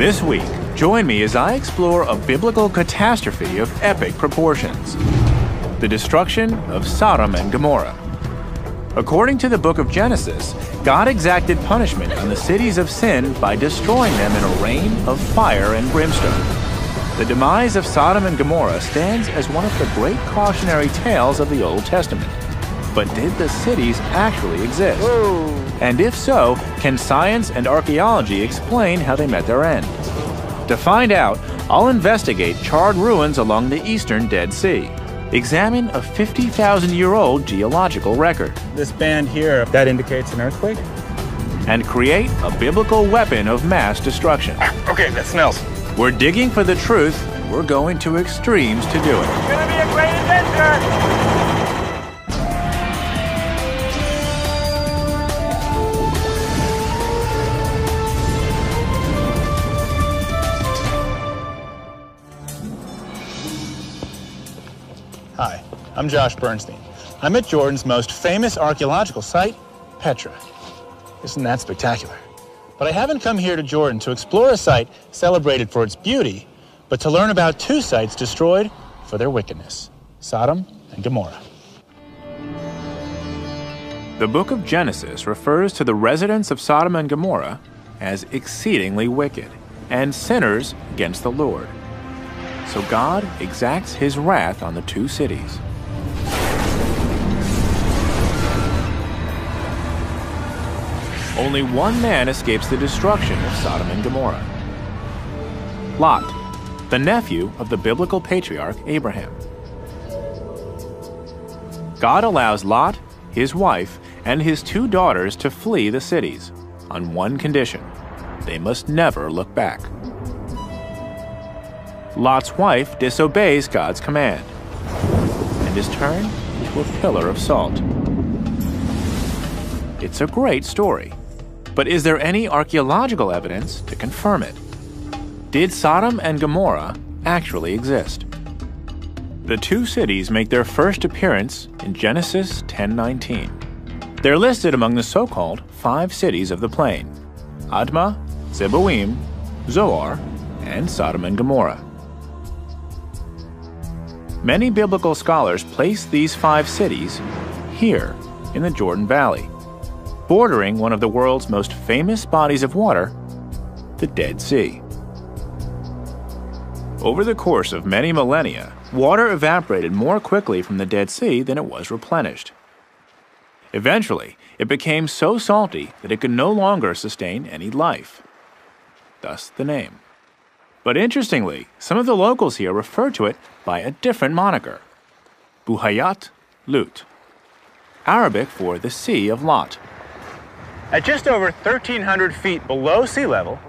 This week, join me as I explore a biblical catastrophe of epic proportions the destruction of Sodom and Gomorrah. According to the book of Genesis, God exacted punishment on the cities of sin by destroying them in a rain of fire and brimstone. The demise of Sodom and Gomorrah stands as one of the great cautionary tales of the Old Testament. But did the cities actually exist? Whoa. And if so, can science and archaeology explain how they met their end? To find out, I'll investigate charred ruins along the eastern Dead Sea examine a 50,000 year old geological record. This band here, that indicates an earthquake? And create a biblical weapon of mass destruction. Okay, that smells. We're digging for the truth. We're going to extremes to do it. It's gonna be a great adventure! I'm Josh Bernstein. I'm at Jordan's most famous archaeological site, Petra. Isn't that spectacular? But I haven't come here to Jordan to explore a site celebrated for its beauty, but to learn about two sites destroyed for their wickedness Sodom and Gomorrah. The book of Genesis refers to the residents of Sodom and Gomorrah as exceedingly wicked and sinners against the Lord. So God exacts his wrath on the two cities. Only one man escapes the destruction of Sodom and Gomorrah Lot, the nephew of the biblical patriarch Abraham. God allows Lot, his wife, and his two daughters to flee the cities on one condition they must never look back. Lot's wife disobeys God's command and is turned into a pillar of salt. It's a great story. But is there any archaeological evidence to confirm it? Did Sodom and Gomorrah actually exist? The two cities make their first appearance in Genesis 10:19. They're listed among the so-called five cities of the plain: Admah, Zeboim, Zoar, and Sodom and Gomorrah. Many biblical scholars place these five cities here in the Jordan Valley bordering one of the world's most famous bodies of water, the Dead Sea. Over the course of many millennia, water evaporated more quickly from the Dead Sea than it was replenished. Eventually, it became so salty that it could no longer sustain any life. Thus the name. But interestingly, some of the locals here refer to it by a different moniker Buhayrat Lut, Arabic for the Sea of Lot. At just over 1,300 feet below sea level,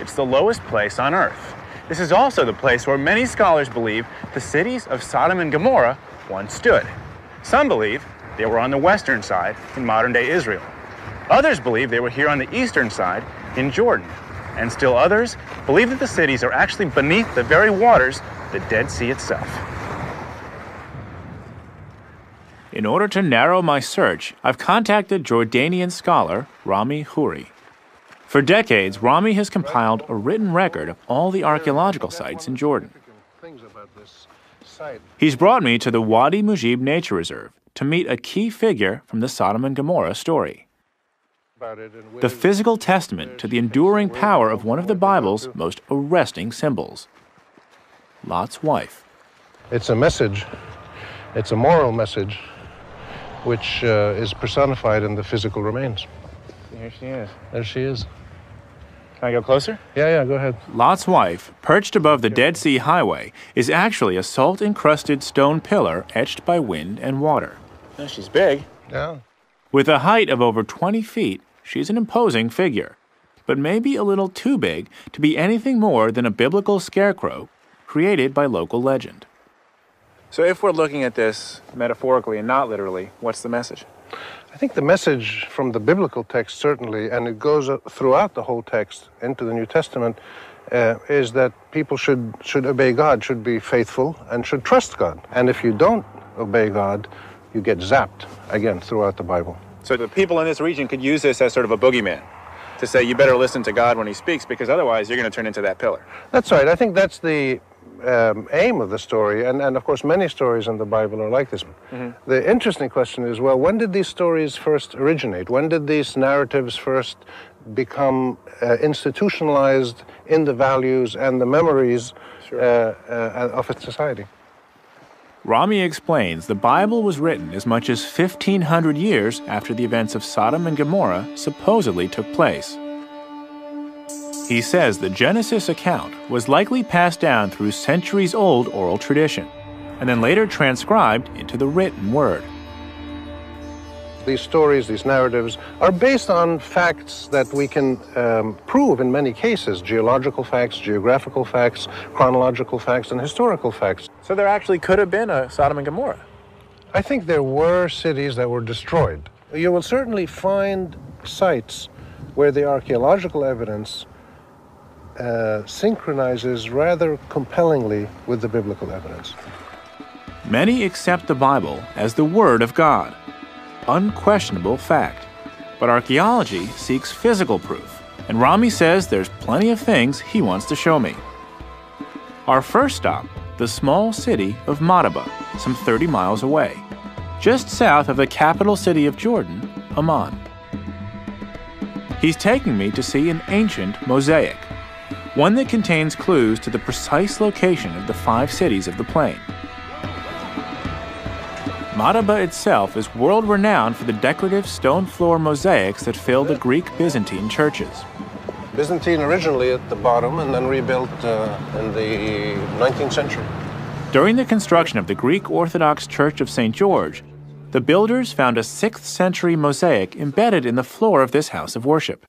it's the lowest place on Earth. This is also the place where many scholars believe the cities of Sodom and Gomorrah once stood. Some believe they were on the western side in modern day Israel. Others believe they were here on the eastern side in Jordan. And still others believe that the cities are actually beneath the very waters, the Dead Sea itself. In order to narrow my search, I've contacted Jordanian scholar Rami Khouri. For decades, Rami has compiled a written record of all the archaeological sites in Jordan. He's brought me to the Wadi Mujib Nature Reserve to meet a key figure from the Sodom and Gomorrah story. The physical testament to the enduring power of one of the Bible's most arresting symbols Lot's wife. It's a message, it's a moral message which uh, is personified in the physical remains. Here she is. There she is. Can I go closer? Yeah, yeah, go ahead. Lot's wife, perched above the Dead Sea Highway, is actually a salt encrusted stone pillar etched by wind and water. Oh, she's big. Yeah. With a height of over 20 feet, she's an imposing figure, but maybe a little too big to be anything more than a biblical scarecrow created by local legend. So, if we're looking at this metaphorically and not literally, what's the message? I think the message from the biblical text, certainly, and it goes throughout the whole text into the New Testament, uh, is that people should, should obey God, should be faithful, and should trust God. And if you don't obey God, you get zapped again throughout the Bible. So, the people in this region could use this as sort of a boogeyman. to say you better listen to God when He speaks because otherwise you're going to turn into that pillar. That's right. I think that's the um, aim of the story, and, and of course, many stories in the Bible are like this. Mm-hmm. The interesting question is well, when did these stories first originate? When did these narratives first become uh, institutionalized in the values and the memories sure. uh, uh, of a society? Rami explains the Bible was written as much as 1,500 years after the events of Sodom and Gomorrah supposedly took place. He says the Genesis account was likely passed down through centuries old oral tradition, and then later transcribed into the written word. These stories, these narratives, are based on facts that we can um, prove in many cases geological facts, geographical facts, chronological facts, and historical facts. So there actually could have been a Sodom and Gomorrah? I think there were cities that were destroyed. You will certainly find sites where the archaeological evidence uh, synchronizes rather compellingly with the biblical evidence. Many accept the Bible as the Word of God, unquestionable fact. But archaeology seeks physical proof, and Rami says there's plenty of things he wants to show me. Our first stop, the small city of Madaba, some 30 miles away, just south of the capital city of Jordan, Amman. He's taking me to see an ancient mosaic one that contains clues to the precise location of the five cities of the plain. Madaba itself is world renowned for the decorative stone floor mosaics that fill the Greek Byzantine churches. Byzantine originally at the bottom and then rebuilt uh, in the 19th century. During the construction of the Greek Orthodox Church of St. George, the builders found a 6th century mosaic embedded in the floor of this house of worship.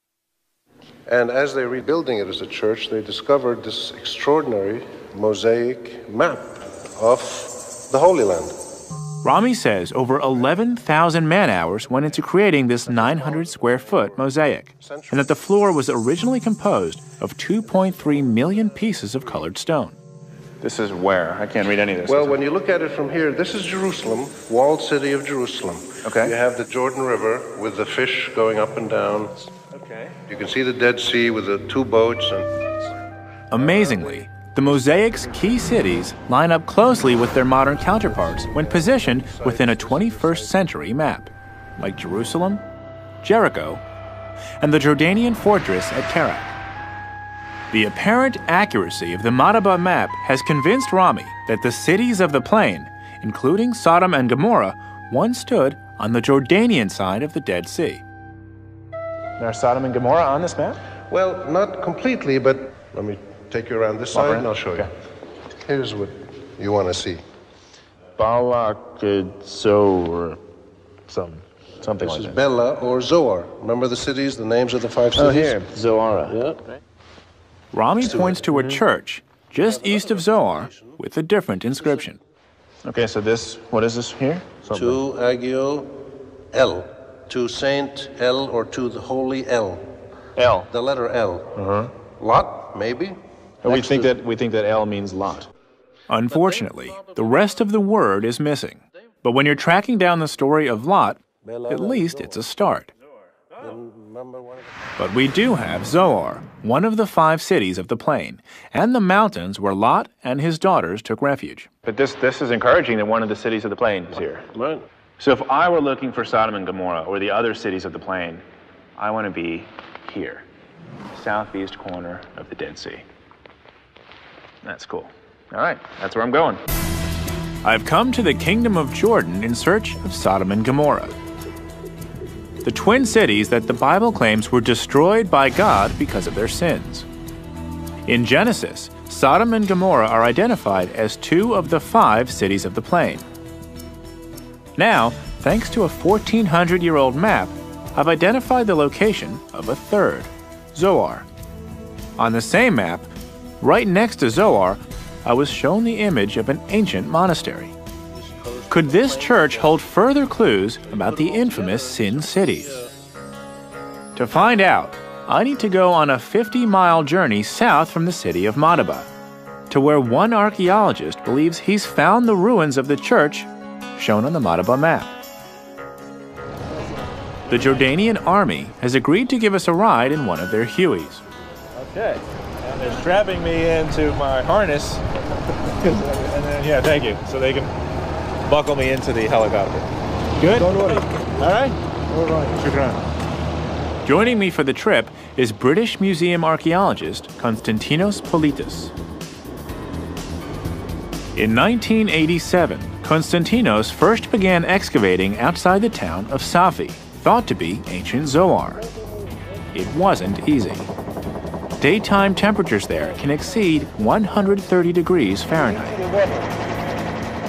And as they're rebuilding it as a church, they discovered this extraordinary mosaic map of the Holy Land. Rami says over 11,000 man hours went into creating this 900 square foot mosaic, and that the floor was originally composed of 2.3 million pieces of colored stone. This is where? I can't read any of this. Well, when you look at it from here, this is Jerusalem, walled city of Jerusalem. Okay. You have the Jordan River with the fish going up and down. Okay. You can see the Dead Sea with the two boats and. Amazingly, the mosaic's key cities line up closely with their modern counterparts when positioned within a 21st century map, like Jerusalem, Jericho, and the Jordanian fortress at Karak. The apparent accuracy of the Madaba map has convinced Rami that the cities of the plain, including Sodom and Gomorrah, once stood on the Jordanian side of the Dead Sea. There's Sodom and Gomorrah on this map? Well, not completely, but let me take you around this side and I'll show okay. you. Here's what you want to see. Balak uh, Zoar, some, something this like is. Bela or Zoar. Remember the cities, the names of the five cities? Oh, here, Zoara. Yeah. Rami points to a mm-hmm. church just east of Zoar with a different inscription. Okay, so this, what is this here? To Agio El to Saint L or to the Holy L. L. The letter L. Uh-huh. Lot, maybe. we think that we think that L means Lot. Unfortunately, the rest of the word is missing. But when you're tracking down the story of Lot, at least it's a start. But we do have Zoar, one of the five cities of the plain, and the mountains where Lot and his daughters took refuge. But this, this is encouraging that one of the cities of the plain is here. Right. So if I were looking for Sodom and Gomorrah or the other cities of the plain, I want to be here, southeast corner of the Dead Sea. That's cool. All right, that's where I'm going. I've come to the kingdom of Jordan in search of Sodom and Gomorrah. The twin cities that the Bible claims were destroyed by God because of their sins. In Genesis, Sodom and Gomorrah are identified as two of the five cities of the plain. Now, thanks to a 1400 year old map, I've identified the location of a third, Zoar. On the same map, right next to Zoar, I was shown the image of an ancient monastery. Could this church hold further clues about the infamous Sin Cities? To find out, I need to go on a 50 mile journey south from the city of Madaba, to where one archaeologist believes he's found the ruins of the church shown on the Madaba map. The Jordanian army has agreed to give us a ride in one of their Hueys. Okay. And they're strapping me into my harness. and then, yeah, thank you. So they can buckle me into the helicopter. Good? Don't worry. All right? All right. Shukran. Joining me for the trip is British museum archaeologist Konstantinos Politis. In 1987, Konstantinos first began excavating outside the town of Safi, thought to be ancient Zoar. It wasn't easy. Daytime temperatures there can exceed 130 degrees Fahrenheit.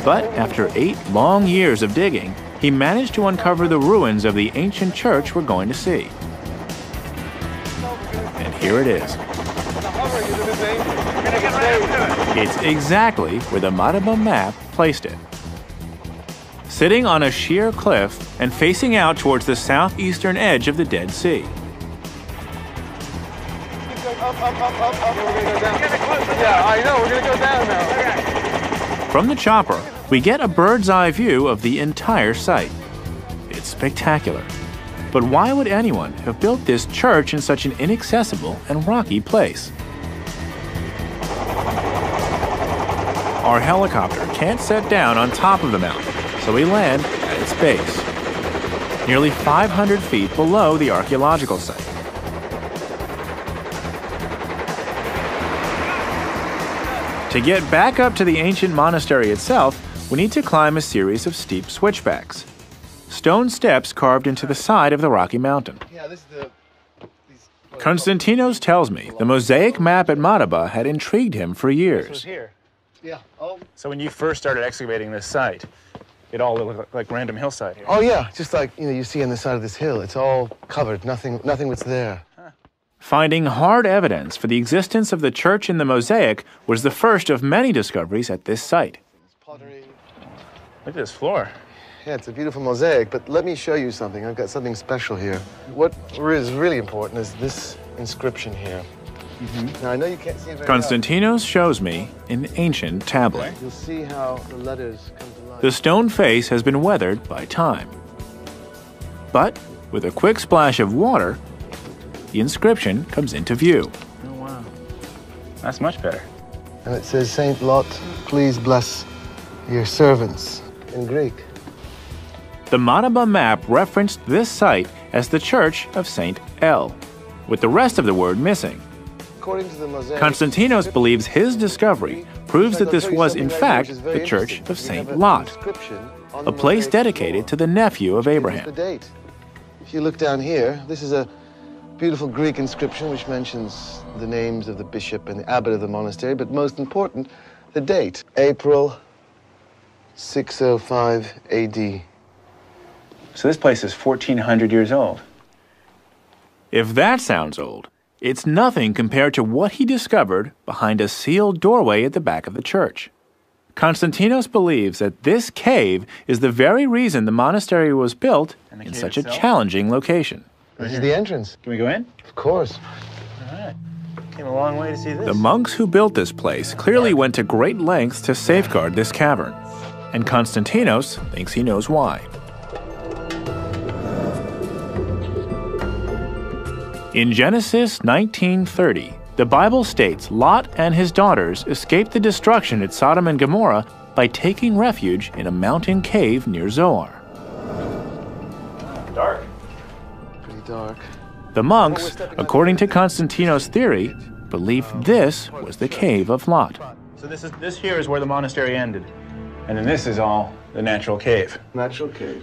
But after eight long years of digging, he managed to uncover the ruins of the ancient church we're going to see. And here it is. It's exactly where the Madaba map placed it. Sitting on a sheer cliff and facing out towards the southeastern edge of the Dead Sea. From the chopper, we get a bird's eye view of the entire site. It's spectacular. But why would anyone have built this church in such an inaccessible and rocky place? Our helicopter can't set down on top of the mountain, so we land at its base, nearly 500 feet below the archaeological site. To get back up to the ancient monastery itself, we need to climb a series of steep switchbacks. Stone steps carved into the side of the Rocky Mountain. Yeah, this is the. These, Konstantinos tells me the mosaic map at Madaba had intrigued him for This was years. here. yeah. Oh. So when you first started excavating this site, it all looked like, like random hillside here. Oh yeah, just like you know, you see on the side of this hill, it's all covered. Nothing, nothing was there. Finding hard evidence for the existence of the church in the mosaic was the first of many discoveries at this site. Pottery. Look at this floor. Yeah, it's a beautiful mosaic. But let me show you something. I've got something special here. What is really important is this inscription here. Mm-hmm. Now I know you can't see it very well. Konstantinos shows me an ancient tablet. You'll see how the letters come to life. The stone face has been weathered by time. But with a quick splash of water, the inscription comes into view. Oh, wow. That's much better. And it says, Saint Lot, please bless your servants in Greek. The Madaba map referenced this site as the Church of Saint El, with the rest of the word missing. According to the mosaic, Konstantinos believes his discovery proves that this was, in fact, the Church of Saint Lot, a place dedicated to the nephew of Abraham. If you look down here, this is a beautiful Greek inscription which mentions the names of the bishop and the abbot of the monastery, but most important, the date April 605 AD. So this place is 1,400 years old. If that sounds old, it's nothing compared to what he discovered behind a sealed doorway at the back of the church. Konstantinos believes that this cave is the very reason the monastery was built in cave such a challenging location. This is the entrance. Can we go in? Of course. All right. Came a long way to see this. The monks who built this place clearly went to great lengths to safeguard this cavern, and Konstantinos thinks he knows why. In Genesis 19:30, the Bible states Lot and his daughters escaped the destruction at Sodom and Gomorrah by taking refuge in a mountain cave near Zoar. dark. Pretty dark. The monks, according to Konstantinos' theory, believed this was the cave of Lot. So this is this here is where the monastery ended, and then this is all the natural cave. Natural cave.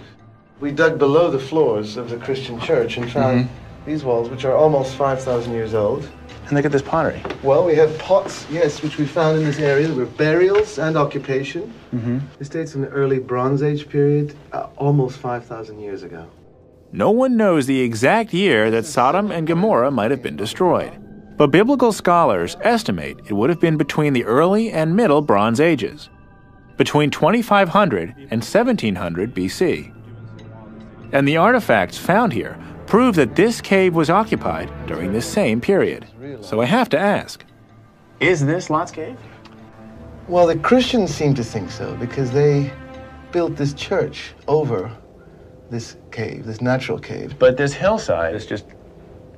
We dug below the floors of the Christian church and found mm-hmm. These walls, which are almost 5,000 years old. And look at this pottery. Well, we have pots, yes, which we found in this area. There were burials and occupation. Mm-hmm. This dates from the early Bronze Age period, uh, almost 5,000 years ago. No one knows the exact year that Sodom and Gomorrah might have been destroyed, but biblical scholars estimate it would have been between the early and middle Bronze Ages, between 2500 and 1700 BC. And the artifacts found here prove that this cave was occupied during this same period. So I have to ask Is this Lot's cave? Well, the Christians seem to think so because they built this church over this cave, this natural cave. But this hillside is just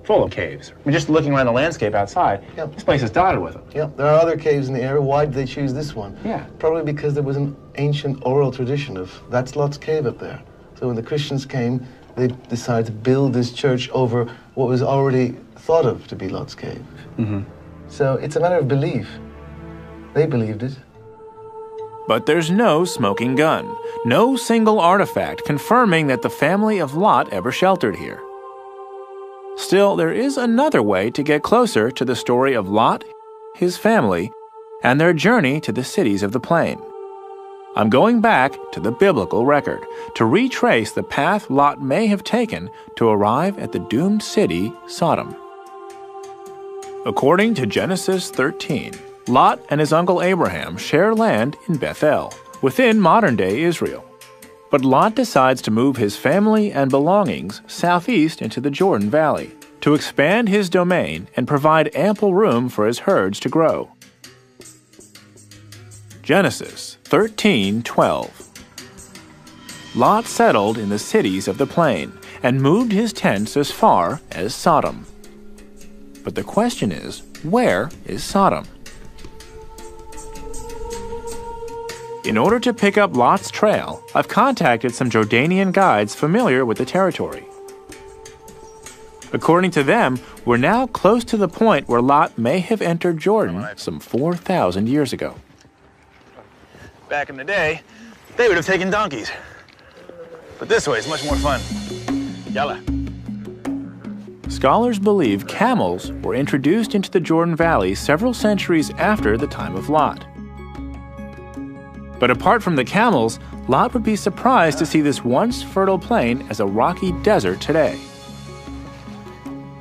full of caves. I mean, just looking around the landscape outside, Yep. this place is dotted with them. Yep, there are other caves in the area. Why did they choose this one? Yeah. Probably because there was an ancient oral tradition of that's Lot's cave up there. So when the Christians came, they decided to build this church over what was already thought of to be Lot's cave. Mm-hmm. So it's a matter of belief. They believed it. But there's no smoking gun, no single artifact confirming that the family of Lot ever sheltered here. Still, there is another way to get closer to the story of Lot, his family, and their journey to the cities of the plain. I'm going back to the biblical record to retrace the path Lot may have taken to arrive at the doomed city, Sodom. According to Genesis 13, Lot and his uncle Abraham share land in Bethel, within modern day Israel. But Lot decides to move his family and belongings southeast into the Jordan Valley to expand his domain and provide ample room for his herds to grow. Genesis 13:12 Lot settled in the cities of the plain and moved his tents as far as Sodom. But the question is, where is Sodom? In order to pick up Lot's trail, I've contacted some Jordanian guides familiar with the territory. According to them, we're now close to the point where Lot may have entered Jordan some 4,000 years ago. Back in the day, they would have taken donkeys. But this way is much more fun. Yalla. Scholars believe camels were introduced into the Jordan Valley several centuries after the time of Lot. But apart from the camels, Lot would be surprised to see this once fertile plain as a rocky desert today.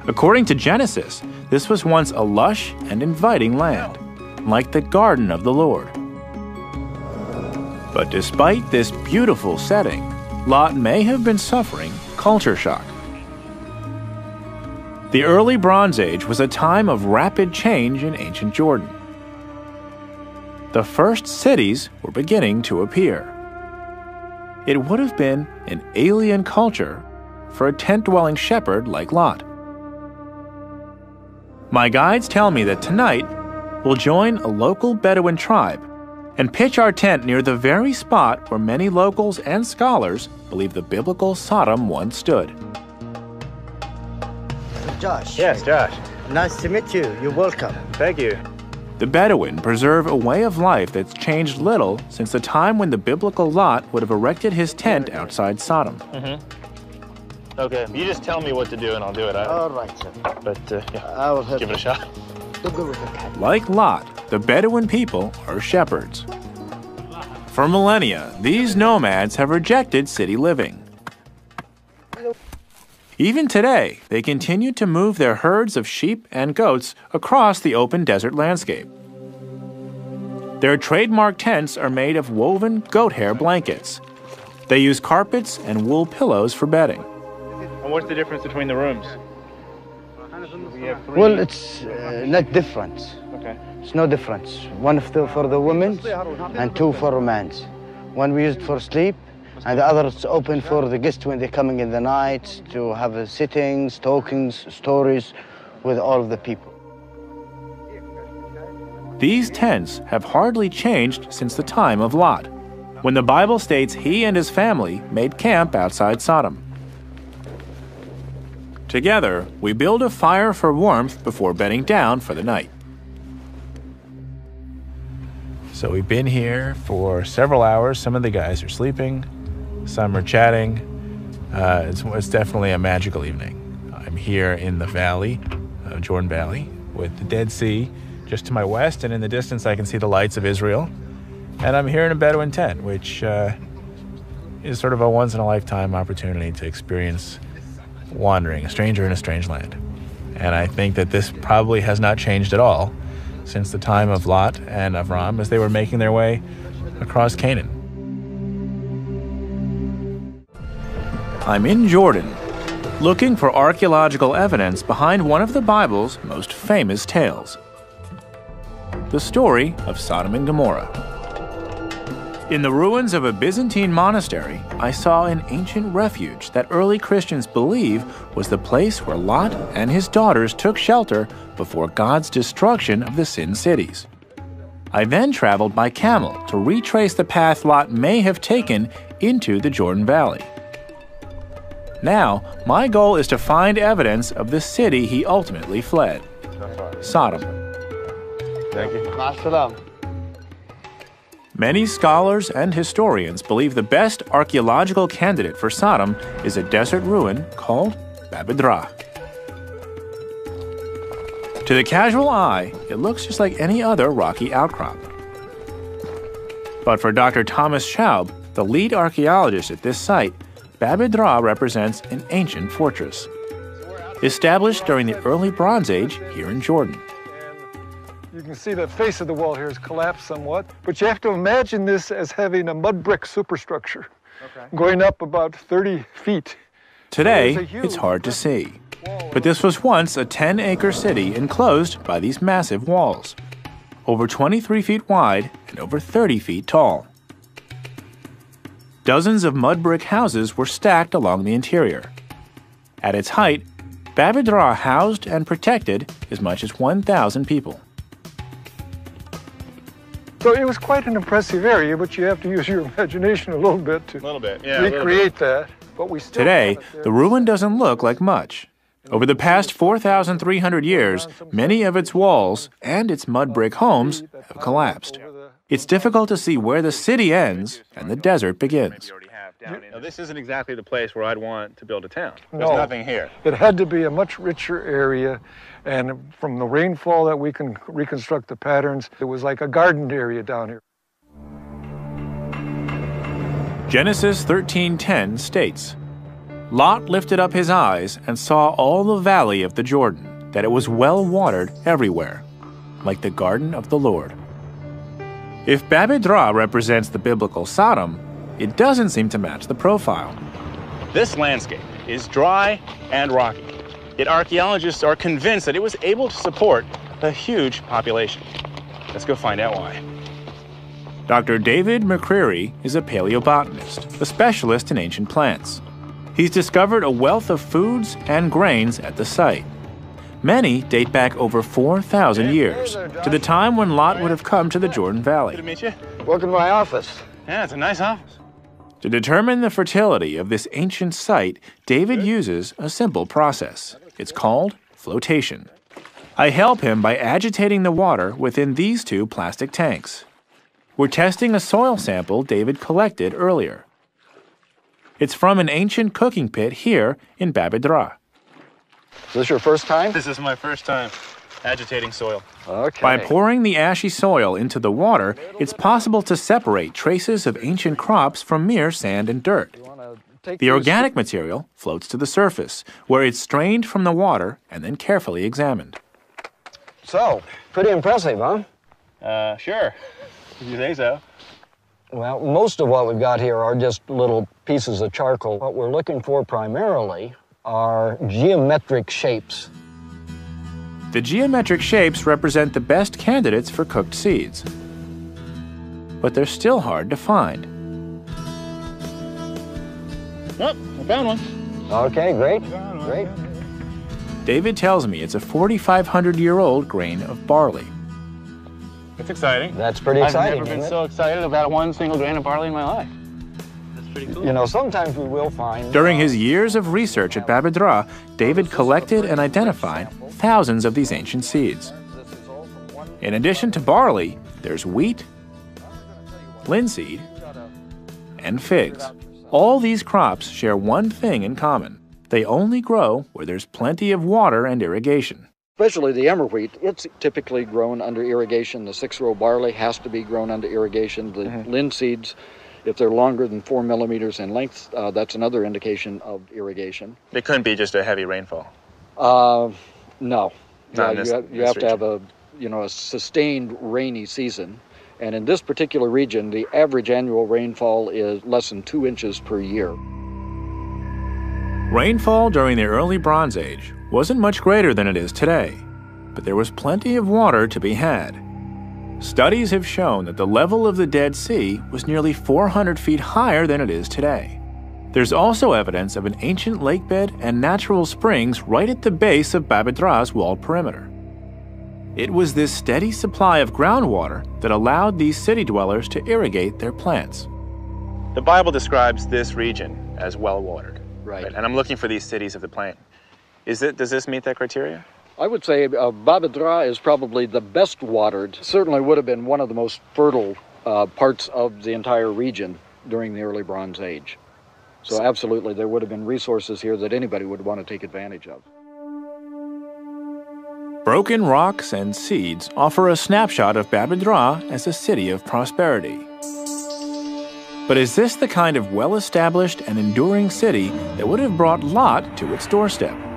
According to Genesis, this was once a lush and inviting land, like the garden of the Lord. But despite this beautiful setting, Lot may have been suffering culture shock. The early Bronze Age was a time of rapid change in ancient Jordan. The first cities were beginning to appear. It would have been an alien culture for a tent dwelling shepherd like Lot. My guides tell me that tonight we'll join a local Bedouin tribe and pitch our tent near the very spot where many locals and scholars believe the biblical Sodom once stood. Josh. Yes, Josh. Nice to meet you. You're welcome. Thank you. The Bedouin preserve a way of life that's changed little since the time when the biblical Lot would have erected his tent outside Sodom. Mm-hmm. Okay, you just tell me what to do and I'll do it. I, All right, sir. but uh, yeah, I will help give it a shot. Like Lot, the Bedouin people are shepherds. For millennia, these nomads have rejected city living. Even today, they continue to move their herds of sheep and goats across the open desert landscape. Their trademark tents are made of woven goat hair blankets. They use carpets and wool pillows for bedding. And what's the difference between the rooms? We have three. Well, it's uh, not different. okay. It's no difference. One of for the women and two for men. One we used for sleep, and the other is open for the guests when they're coming in the night to have uh, sittings, talkings, stories with all of the people. These tents have hardly changed since the time of Lot, when the Bible states he and his family made camp outside Sodom. Together, we build a fire for warmth before bedding down for the night. So we've been here for several hours. Some of the guys are sleeping, some are chatting. Uh, it's, it's definitely a magical evening. I'm here in the valley, uh, Jordan Valley, with the Dead Sea just to my west, and in the distance I can see the lights of Israel. And I'm here in a Bedouin tent, which uh, is sort of a once in a lifetime opportunity to experience wandering, a stranger in a strange land. And I think that this probably has not changed at all since the time of Lot and Avram as they were making their way across Canaan. I'm in Jordan, looking for archaeological evidence behind one of the Bible's most famous tales the story of Sodom and Gomorrah. In the ruins of a Byzantine monastery, I saw an ancient refuge that early Christians believe was the place where Lot and his daughters took shelter before God's destruction of the sin cities. I then traveled by camel to retrace the path Lot may have taken into the Jordan Valley. Now, my goal is to find evidence of the city he ultimately fled Sodom. Thank you. Many scholars and historians believe the best archaeological candidate for Sodom is a desert ruin called Bab edh-Dhra. To the casual eye, it looks just like any other rocky outcrop. But for Dr. Thomas Schaub, the lead archaeologist at this site, Bab edh-Dhra represents an ancient fortress. Established during the early Bronze Age here in Jordan. You can see the face of the wall here has collapsed somewhat, but you have to imagine this as having a mud brick superstructure going up about 30 feet. Today, There's it's hard to see. But this was once a 10 acre city enclosed by these massive walls, over 23 feet wide and over 30 feet tall. Dozens of mud brick houses were stacked along the interior. At its height, Bab edh-Dhra housed and protected as much as 1,000 people. So it was quite an impressive area, but you have to use your imagination a little bit to little bit, yeah. a little bit. recreate that. But we still Today, have it there. the ruin doesn't look like much. Over the past 4,300 years, many of its walls and its mud brick homes have collapsed. It's difficult to see where the city ends and the desert begins. Now, this isn't exactly the place where I'd want to build a town. There's No. nothing here. It had to be a much richer area, and from the rainfall that we can reconstruct the patterns, it was like a gardened area down here. Genesis 13:10 states, Lot lifted up his eyes and saw all the valley of the Jordan, that it was well watered everywhere, like the garden of the Lord. If Bab edh-Dhra represents the biblical Sodom, it doesn't seem to match the profile. This landscape is dry and rocky. Yet archaeologists are convinced that it was able to support a huge population. Let's go find out why. Dr. David McCreery is a paleobotanist, a specialist in ancient plants. He's discovered a wealth of foods and grains at the site. Many date back over 4,000 years, to the time when Lot would have come to the Jordan Valley. Good to Valley. meet you. Welcome to my office. Yeah, it's a nice office. To determine the fertility of this ancient site, David uses a simple process. It's called flotation. I help him by agitating the water within these two plastic tanks. We're testing a soil sample David collected earlier. It's from an ancient cooking pit here in Bab edh-Dhra. Is this your first time? This is my first time agitating soil. Okay. By pouring the ashy soil into the water, it's possible to separate traces of ancient crops from mere sand and dirt. The organic material floats to the surface, where it's strained from the water and then carefully examined. So, pretty impressive, huh? Uh, sure. If you say so. Well, most of what we've got here are just little pieces of charcoal. What we're looking for primarily are geometric shapes. The geometric shapes represent the best candidates for cooked seeds. But they're still hard to find. Oh, I found one. Okay, great, great. David tells me it's a 4,500 year old grain of barley. It's exciting. That's pretty exciting, I've never been so excited about one single grain of barley in my life. You know, sometimes we will find. During his years of research at Bab edh-Dhra, David collected and identified thousands of these ancient seeds. In addition to barley, there's wheat, linseed, and figs. All these crops share one thing in common they only grow where there's plenty of water and irrigation. especially the emmer wheat, it's typically grown under irrigation. The six row barley has to be grown under irrigation. The mm-hmm. linseeds, if they're longer than four millimeters in length, uh, that's another indication of irrigation. It couldn't be just a heavy rainfall. Uh, no, Yeah, this- you have, you this have to have a you know a sustained rainy season. And in this particular region, the average annual rainfall is less than two inches per year. Rainfall during the early Bronze Age wasn't much greater than it is today, but there was plenty of water to be had. Studies have shown that the level of the Dead Sea was nearly 400 feet higher than it is today. There's also evidence of an ancient lake bed and natural springs right at the base of Bab edh-Dhra's walled perimeter. It was this steady supply of groundwater that allowed these city dwellers to irrigate their plants. The Bible describes this region as well watered. Right. And I'm looking for these cities of the plain. Is it, does this meet that criteria? I would say uh, Bab edh-Dhra is probably the best watered, certainly would have been one of the most fertile uh, parts of the entire region during the early Bronze Age. So, absolutely, there would have been resources here that anybody would want to take advantage of. Broken rocks and seeds offer a snapshot of Bab edh-Dhra as a city of prosperity. But is this the kind of well established and enduring city that would have brought Lot to its doorstep?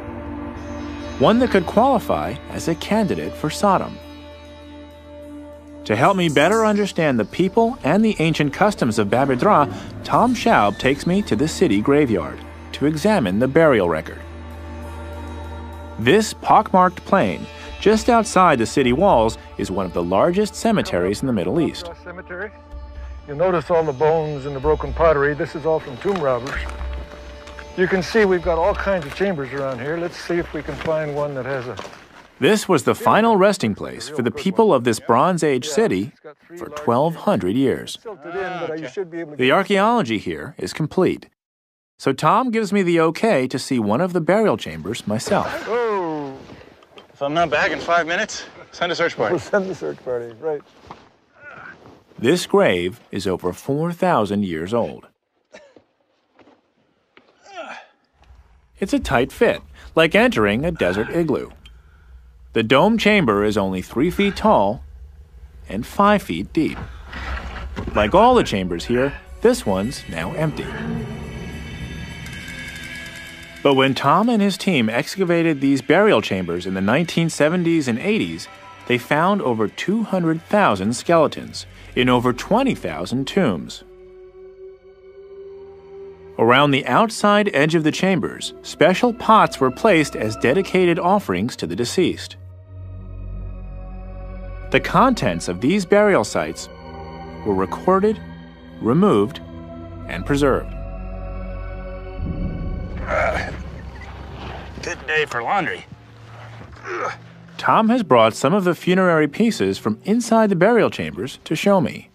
One that could qualify as a candidate for Sodom. To help me better understand the people and the ancient customs of Bab edh-Dhra, Tom Schaub takes me to the city graveyard to examine the burial record. This pockmarked plain, just outside the city walls, is one of the largest cemeteries in the Middle East. Cemetery. You'll notice all the bones and the broken pottery. This is all from tomb robbers. You can see we've got all kinds of chambers around here. Let's see if we can find one that has a. This was the final resting place for the people of this Bronze Age city for 1,200 years. The archaeology here is complete. So Tom gives me the okay to see one of the burial chambers myself. Oh, If I'm not back in five minutes, send a search party. we'll send the search party, right. This grave is over 4,000 years old. It's a tight fit, like entering a desert igloo. The dome chamber is only 3 feet tall and 5 feet deep. Like all the chambers here, this one's now empty. But when Tom and his team excavated these burial chambers in the 1970s and 80s, they found over 200,000 skeletons in over 20,000 tombs. Around the outside edge of the chambers, special pots were placed as dedicated offerings to the deceased. The contents of these burial sites were recorded, removed, and preserved. Uh, good day for laundry. Tom has brought some of the funerary pieces from inside the burial chambers to show me.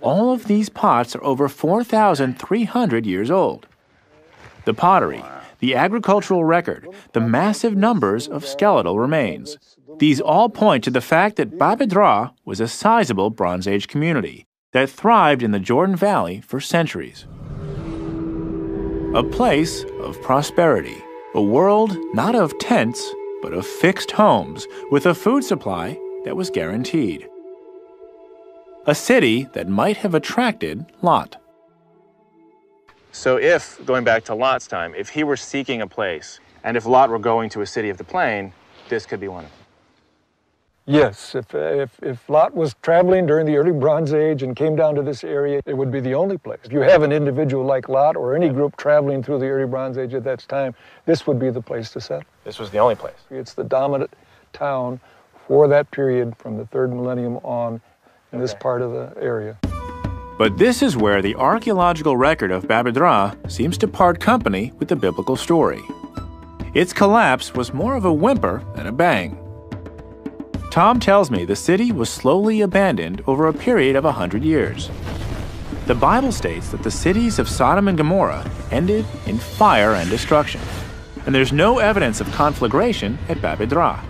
All of these pots are over 4,300 years old. The pottery, the agricultural record, the massive numbers of skeletal remains. These all point to the fact that Bab edh-Dhra was a sizable Bronze Age community that thrived in the Jordan Valley for centuries. A place of prosperity, a world not of tents, but of fixed homes with a food supply that was guaranteed. A city that might have attracted Lot. So if, going back to Lot's time, if he were seeking a place, and if Lot were going to a city of the plain, this could be one of them. Yes, if, if, if Lot was traveling during the early Bronze Age and came down to this area, it would be the only place. If you have an individual like Lot or any group traveling through the early Bronze Age at that time, this would be the place to settle. This was the only place. It's the dominant town for that period from the third millennium on in this part of the area. But this is where the archaeological record of Bab edh-Dhra seems to part company with the biblical story. Its collapse was more of a whimper than a bang. Tom tells me the city was slowly abandoned over a period of a hundred years. The Bible states that the cities of Sodom and Gomorrah ended in fire and destruction, and there's no evidence of conflagration at Bab edh-Dhra.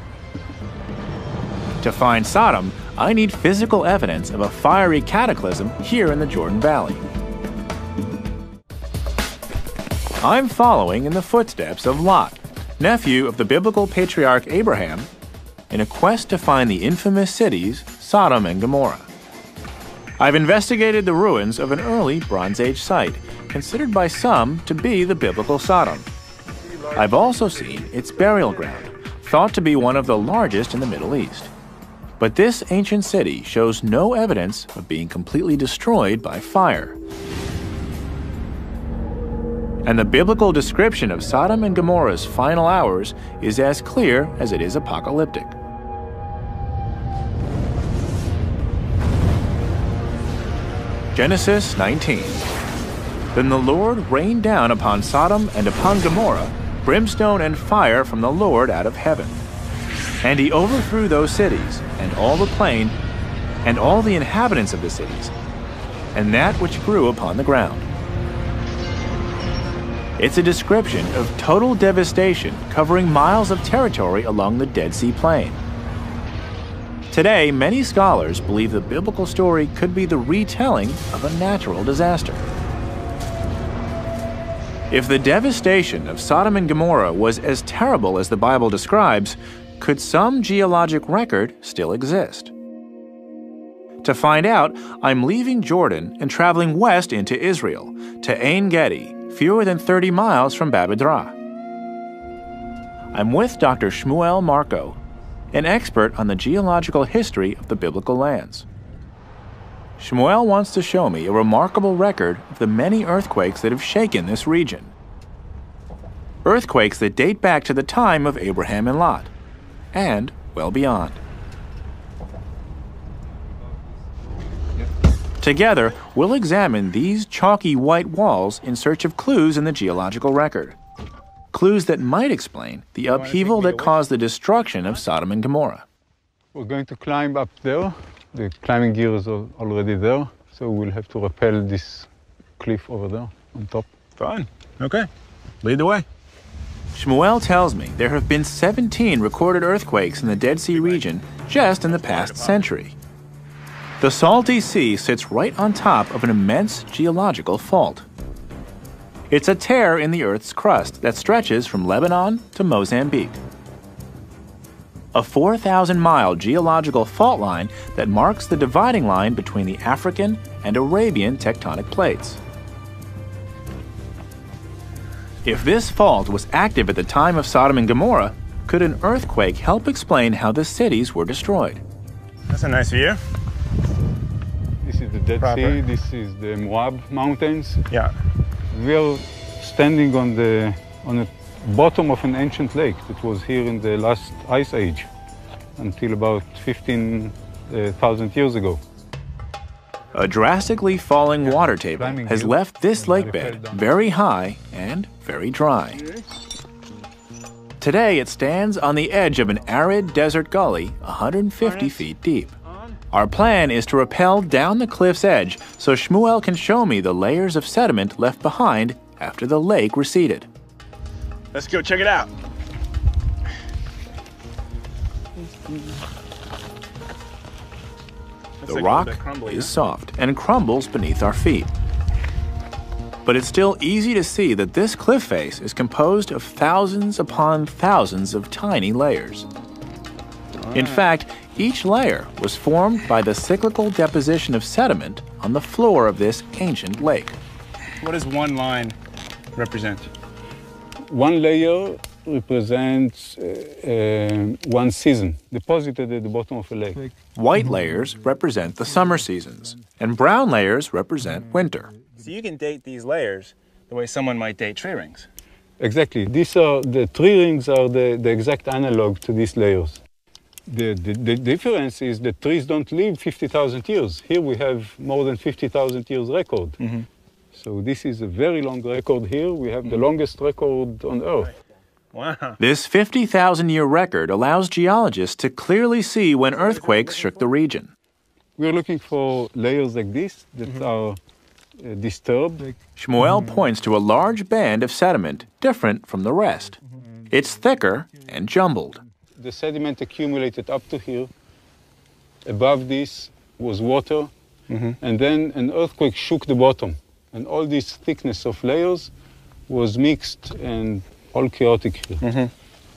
To find Sodom, I need physical evidence of a fiery cataclysm here in the Jordan Valley. I'm following in the footsteps of Lot, nephew of the biblical patriarch Abraham, in a quest to find the infamous cities Sodom and Gomorrah. I've investigated the ruins of an early Bronze Age site, considered by some to be the biblical Sodom. I've also seen its burial ground, thought to be one of the largest in the Middle East. But this ancient city shows no evidence of being completely destroyed by fire. And the biblical description of Sodom and Gomorrah's final hours is as clear as it is apocalyptic. Genesis 19. Then the Lord rained down upon Sodom and upon Gomorrah brimstone and fire from the Lord out of heaven. And he overthrew those cities, and all the plain, and all the inhabitants of the cities, and that which grew upon the ground. It's a description of total devastation covering miles of territory along the Dead Sea Plain. Today, many scholars believe the biblical story could be the retelling of a natural disaster. If the devastation of Sodom and Gomorrah was as terrible as the Bible describes, could some geologic record still exist? To find out, I'm leaving Jordan and traveling west into Israel, to Ein Gedi, fewer than 30 miles from Bab edh-Dhra. I'm with Dr. Shmuel Marco, an expert on the geological history of the biblical lands. Shmuel wants to show me a remarkable record of the many earthquakes that have shaken this region. Earthquakes that date back to the time of Abraham and Lot, and well beyond. Together, we'll examine these chalky white walls in search of clues in the geological record. Clues that might explain the upheaval that caused the destruction of Sodom and Gomorrah. We're going to climb up there. The climbing gear is already there, so we'll have to rappel this cliff over there on top. Fine. Okay. Lead the way. Shmuel tells me there have been 17 recorded earthquakes in the Dead Sea region just in the past century. The Salty Sea sits right on top of an immense geological fault. It's a tear in the Earth's crust that stretches from Lebanon to Mozambique. A 4,000 mile geological fault line that marks the dividing line between the African and Arabian tectonic plates. If this fault was active at the time of Sodom and Gomorrah, could an earthquake help explain how the cities were destroyed? That's a nice view. This is the Dead Proper. Sea, this is the Moab Mountains. Yeah. We are standing on the on the bottom of an ancient lake that was here in the last ice age until about 15,000 uh, years ago. A drastically falling water table has left this Might lake bed very high and very dry. Today it stands on the edge of an arid desert gully 150 feet deep. Our plan is to rappel down the cliff's edge so Shmuel can show me the layers of sediment left behind after the lake receded. Let's go check it out. The rock is soft and crumbles beneath our feet. But it's still easy to see that this cliff face is composed of thousands upon thousands of tiny layers. In fact, each layer was formed by the cyclical deposition of sediment on the floor of this ancient lake. What does one line represent? One layer represents uh, uh, one season deposited at the bottom of a lake. White layers represent the summer seasons, and brown layers represent winter. So you can date these layers the way someone might date tree rings. Exactly. These are the tree rings are the, the exact analog to these layers. The, the, the difference is that trees don't live 50,000 years. Here we have more than 50,000 years record. So this is a very long record here. We have the longest record on Earth. Wow. This 50,000 year record allows geologists to clearly see when earthquakes shook the region. We're looking for layers like this that mm-hmm. are uh, disturbed. Shmuel points to a large band of sediment different from the rest. Mm-hmm. It's thicker and jumbled. The sediment accumulated up to here. Above this was water, mm-hmm. and then an earthquake shook the bottom, and all this thickness of layers was mixed and all chaotic here.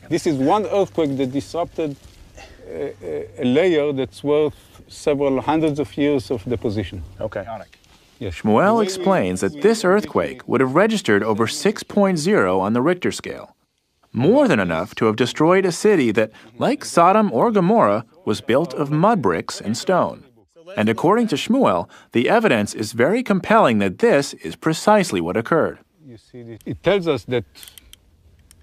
This is one earthquake that disrupted a, a- a layer that's worth several hundreds of years of deposition. Okay. Yes. Shmuel explains that this earthquake would have registered over 6.0 on the Richter scale, more than enough to have destroyed a city that, like Sodom or Gomorrah, was built of mud bricks and stone. And according to Shmuel, the evidence is very compelling that this is precisely what occurred. You see, this- it tells us that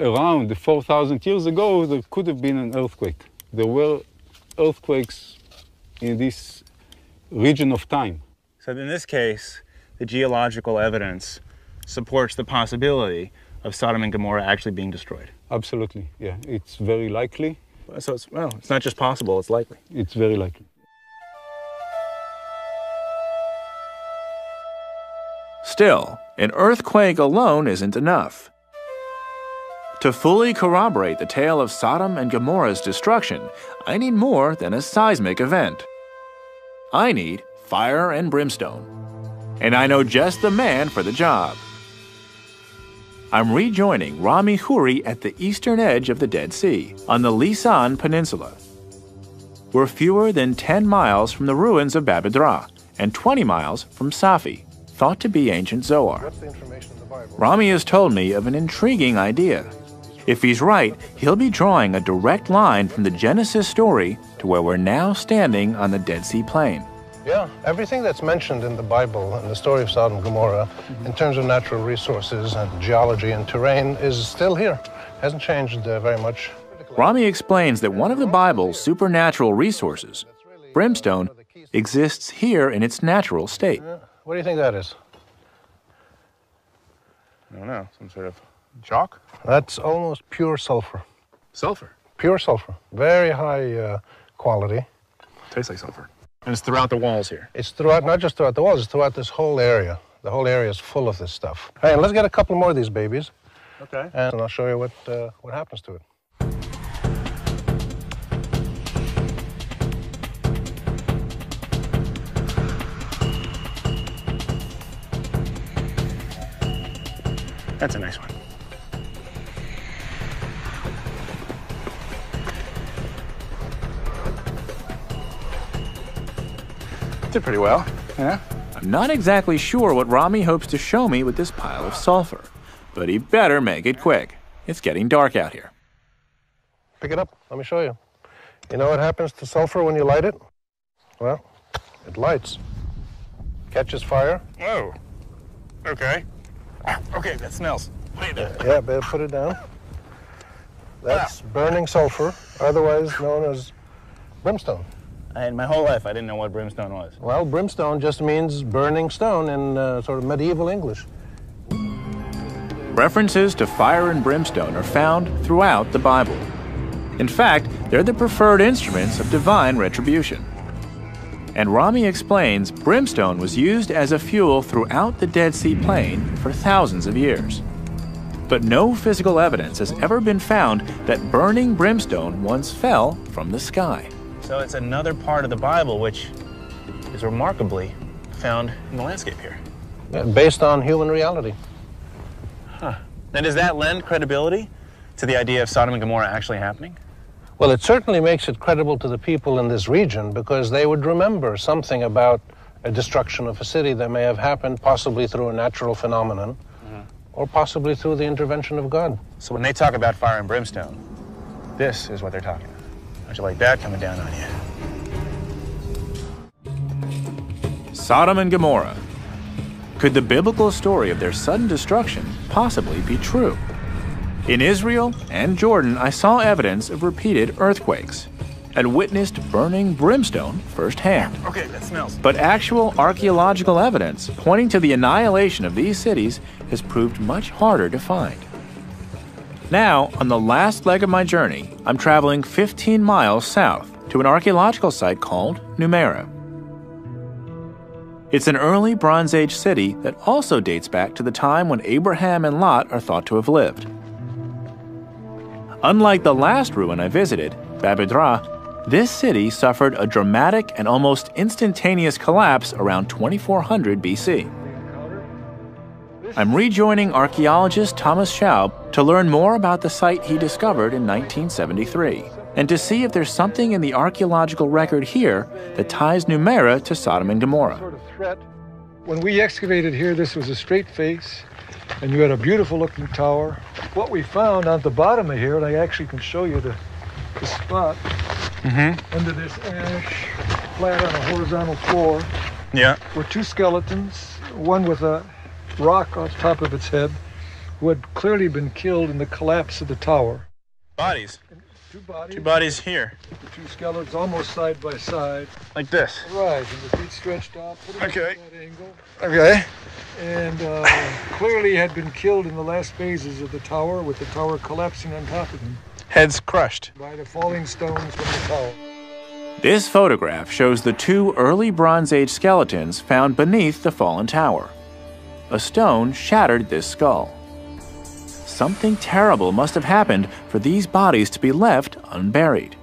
around 4,000 years ago, there could have been an earthquake. There were earthquakes in this region of time. So in this case, the geological evidence supports the possibility of Sodom and Gomorrah actually being destroyed. Absolutely, yeah. It's very likely. So it's well, it's not just possible; it's likely. It's very likely. Still, an earthquake alone isn't enough. To fully corroborate the tale of Sodom and Gomorrah's destruction, I need more than a seismic event. I need fire and brimstone. And I know just the man for the job. I'm rejoining Rami Huri at the eastern edge of the Dead Sea, on the Lisan Peninsula. We're fewer than 10 miles from the ruins of Bab edh-Dhra and 20 miles from Safi, thought to be ancient Zoar. That's the information in the Bible. Rami has told me of an intriguing idea. If he's right, he'll be drawing a direct line from the Genesis story to where we're now standing on the Dead Sea Plain. Yeah, everything that's mentioned in the Bible and the story of Sodom and Gomorrah, in terms of natural resources and geology and terrain, is still here. Hasn't changed uh, very much. Rami explains that one of the Bible's supernatural resources, brimstone, exists here in its natural state. What do you think that is? I don't know, some sort of chalk? That's almost pure sulfur. Sulfur. Pure sulfur. Very high uh, quality. Tastes like sulfur. And it's throughout the walls here. It's throughout, not just throughout the walls, it's throughout this whole area. The whole area is full of this stuff. Hey, let's get a couple more of these babies, Okay. and I'll show you what, uh, what happens to it. That's a nice one. Did pretty well. Yeah. I'm not exactly sure what Rami hopes to show me with this pile of sulfur, but he better make it quick. It's getting dark out here. Pick it up. Let me show you. You know what happens to sulfur when you light it? Well, it lights, catches fire. Oh. Okay. Okay, that smells. Wait Yeah, better put it down. That's burning sulfur, otherwise known as brimstone. And my whole life I didn't know what brimstone was. Well, brimstone just means burning stone in uh, sort of medieval English. References to fire and brimstone are found throughout the Bible. In fact, they're the preferred instruments of divine retribution. And Rami explains brimstone was used as a fuel throughout the Dead Sea Plain for thousands of years. But no physical evidence has ever been found that burning brimstone once fell from the sky. So it's another part of the Bible which is remarkably found in the landscape here. Yeah, based on human reality. Now, does that lend credibility to the idea of Sodom and Gomorrah actually happening? Well, it certainly makes it credible to the people in this region because they would remember something about a destruction of a city that may have happened possibly through a natural phenomenon mm-hmm. or possibly through the intervention of God. So when they talk about fire and brimstone, this is what they're talking about. How'd you like that coming down on you? Sodom and Gomorrah. Could the biblical story of their sudden destruction possibly be true? In Israel and Jordan, I saw evidence of repeated earthquakes and witnessed burning brimstone firsthand. Okay, that smells. But actual archaeological evidence pointing to the annihilation of these cities has proved much harder to find. Now, on the last leg of my journey, I'm traveling 15 miles south to an archaeological site called Numeira. It's an early Bronze Age city that also dates back to the time when Abraham and Lot are thought to have lived. Unlike the last ruin I visited, Bab edh-Dhra, this city suffered a dramatic and almost instantaneous collapse around 2400 BC. I'm rejoining archaeologist Thomas Schaub to learn more about the site he discovered in 1973 and to see if there's something in the archaeological record here that ties Numeira to Sodom and Gomorrah. Sort of threat. When we excavated here, this was a straight face, and you had a beautiful looking tower. What we found on the bottom of here, and I actually can show you the, the spot mm-hmm. under this ash, flat on a horizontal floor, Yeah. were two skeletons, one with a rock on top of its head, who had clearly been killed in the collapse of the tower. Bodies. two bodies. Two bodies here, The two skeletons almost side by side. like this. Right, and the feet stretched out. Okay. at that angle. Okay. And uh, clearly had been killed in the last phases of the tower, with the tower collapsing on top of them Heads crushed. by the falling stones from the tower. This photograph shows the two early Bronze Age skeletons found beneath the fallen tower. A stone shattered this skull. Something terrible must have happened for these bodies to be left unburied.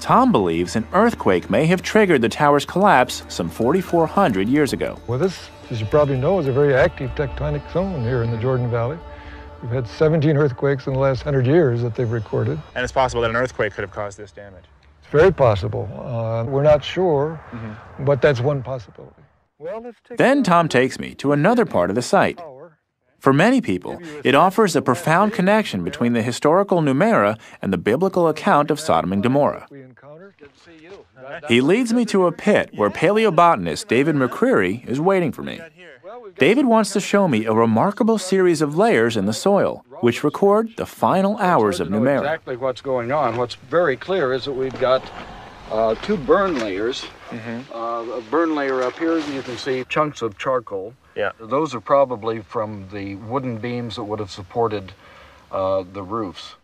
Tom believes an earthquake may have triggered the tower's collapse some 4,400 years ago. Well, this, as you probably know, is a very active tectonic zone here in the Jordan Valley. We've had 17 earthquakes in the last 100 years that they've recorded. And it's possible that an earthquake could have caused this damage. It's very possible. Uh, we're not sure, but that's one possibility. Well, let's take Then Tom takes me to another part of the site. For many people, it offers a profound connection between the historical Numeira and the biblical account of Sodom and Gomorrah. He leads me to a pit where paleobotanist David McCreery is waiting for me. David wants to show me a remarkable series of layers in the soil, which record the final hours of Numeira. exactly what's going on. What's very clear is that we've got uh, two burn layers. Uh, a burn layer up here, you can see chunks of charcoal. Yeah. Those are probably from the wooden beams that would have supported uh, the roofs.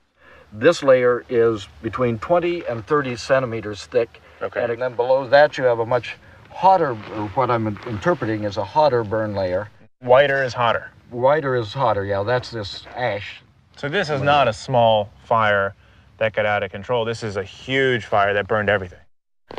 This layer is between 20 and 30 centimeters thick. Okay. And then below that, you have a much hotter, what I'm interpreting is a hotter burn layer. Whiter is hotter. Whiter is hotter, yeah, that's this ash. So this is not a small fire that got out of control. This is a huge fire that burned everything.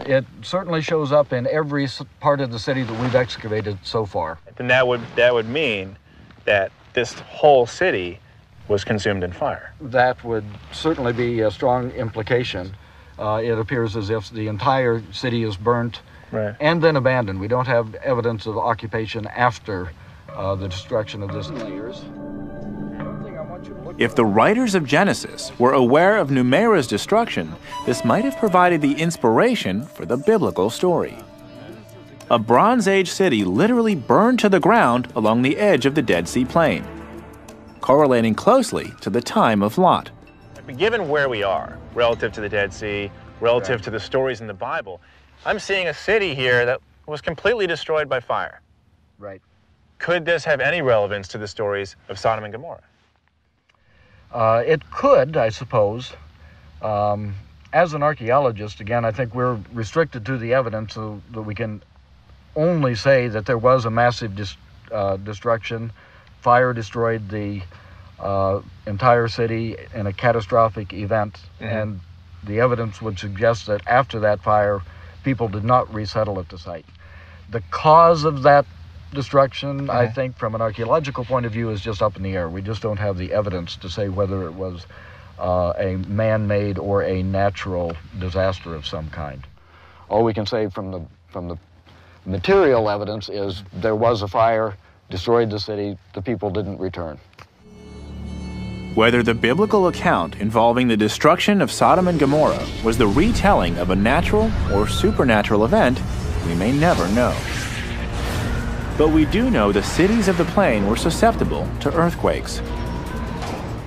It certainly shows up in every part of the city that we've excavated so far. Then that would that would mean that this whole city was consumed in fire. That would certainly be a strong implication. Uh, it appears as if the entire city is burnt Right. and then abandoned. We don't have evidence of occupation after uh, the destruction of this layers. If the writers of Genesis were aware of Numeira's destruction, this might have provided the inspiration for the biblical story. A Bronze Age city literally burned to the ground along the edge of the Dead Sea Plain, correlating closely to the time of Lot. Given where we are relative to the Dead Sea, relative to the stories in the Bible, I'm seeing a city here that was completely destroyed by fire. Right. Could this have any relevance to the stories of Sodom and Gomorrah? Uh, it could, I suppose. Um, as an archaeologist, again, I think we're restricted to the evidence so that we can only say that there was a massive dis- uh, destruction. Fire destroyed the uh, entire city in a catastrophic event, and the evidence would suggest that after that fire, people did not resettle at the site. The cause of that destruction, I think, from an archaeological point of view, is just up in the air. We just don't have the evidence to say whether it was uh, a man made or a natural disaster of some kind. All we can say from the, from the material evidence is there was a fire, destroyed the city, the people didn't return. Whether the biblical account involving the destruction of Sodom and Gomorrah was the retelling of a natural or supernatural event, we may never know. But we do know the cities of the plain were susceptible to earthquakes.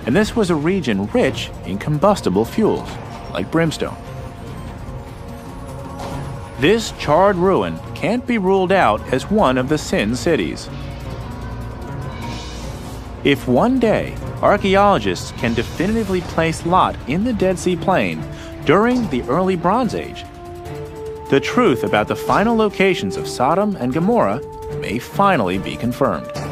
And this was a region rich in combustible fuels, like brimstone. This charred ruin can't be ruled out as one of the sin cities. If one day archaeologists can definitively place Lot in the Dead Sea Plain during the early Bronze Age, the truth about the final locations of Sodom and Gomorrah may finally be confirmed.